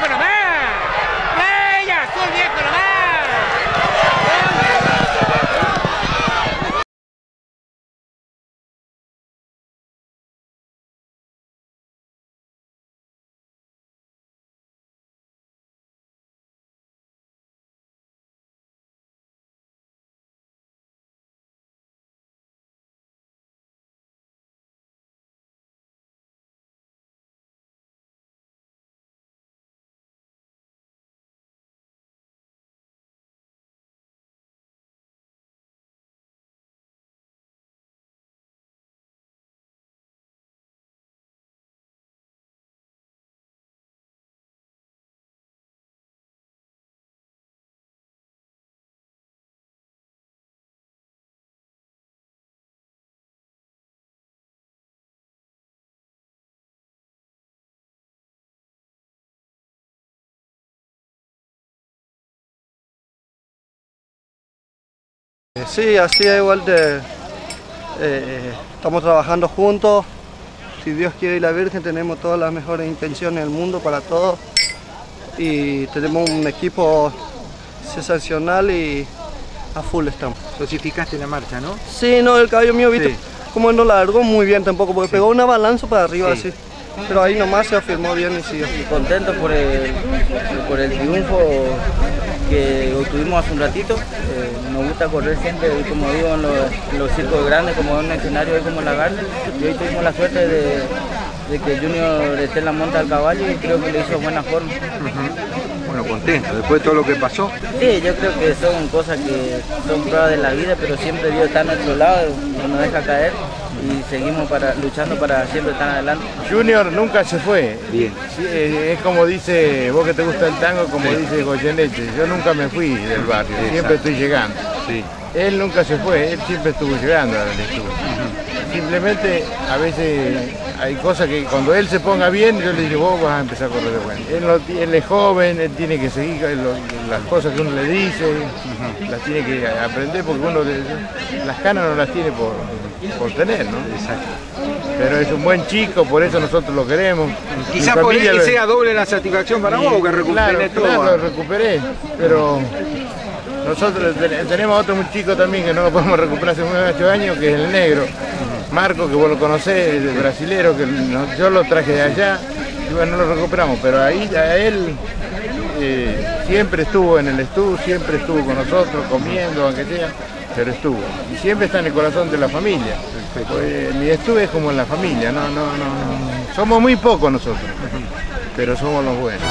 open him. man. Sí, así es igual de... eh, estamos trabajando juntos, si Dios quiere y la Virgen tenemos todas las mejores intenciones del mundo para todos y tenemos un equipo sensacional y a full estamos. Dosificaste la marcha, ¿no? Sí, no, el caballo mío, viste, Sí. como no largó muy bien tampoco, porque pegó una balanza para arriba así. Pero ahí nomás se afirmó bien y siguió. contento por el, por el triunfo que obtuvimos hace un ratito. Eh, nos gusta correr siempre, y como digo, en los, en los circos grandes, como en un escenario hoy como la Garden. Y hoy tuvimos la suerte de, de que Junior esté en la monta al caballo y creo que lo hizo de buena forma. Bueno, contento, después de todo lo que pasó. Sí, yo creo que son cosas que son pruebas de la vida, pero siempre Dios está a nuestro lado, no nos deja caer y seguimos para, luchando para siempre estar adelante. Junior nunca se fue. Bien. Sí, es como dice, vos que te gusta el tango, como dice Goyeneche, yo nunca me fui del barrio, siempre estoy llegando. Sí. Él nunca se fue, él siempre estuvo llegando a donde estuvo. Simplemente a veces hay cosas que cuando él se ponga bien, yo le digo, vos vas a empezar a correr de bueno. Él, no ti- él es joven, él tiene que seguir lo- las cosas que uno le dice, las tiene que aprender porque uno las canas no las tiene por, por tener, ¿no? Exacto. Pero es un buen chico, por eso nosotros lo queremos. Quizás por él lo- sea doble la satisfacción para vos, que recuperé claro, todo. claro, lo recuperé, pero nosotros te- tenemos otro muy chico también que no lo podemos recuperar hace 8 años, que es el negro, Marco, que vos lo conocés, el brasilero, que yo lo traje de allá, y bueno, no lo recuperamos, pero ahí a él eh, siempre estuvo en el estudio, siempre estuvo con nosotros, comiendo, aunque sea, pero estuvo. Y siempre está en el corazón de la familia. Pues, mi estuve es como en la familia, no, no, no, no. Somos muy pocos nosotros, pero somos los buenos.